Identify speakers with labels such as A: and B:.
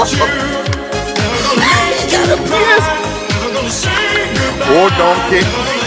A: What's a donkey.